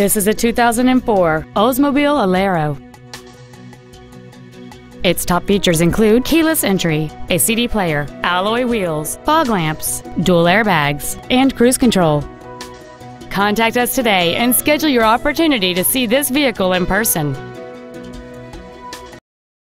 This is a 2004 Oldsmobile Alero. Its top features include keyless entry, a CD player, alloy wheels, fog lamps, dual airbags, and cruise control. Contact us today and schedule your opportunity to see this vehicle in person.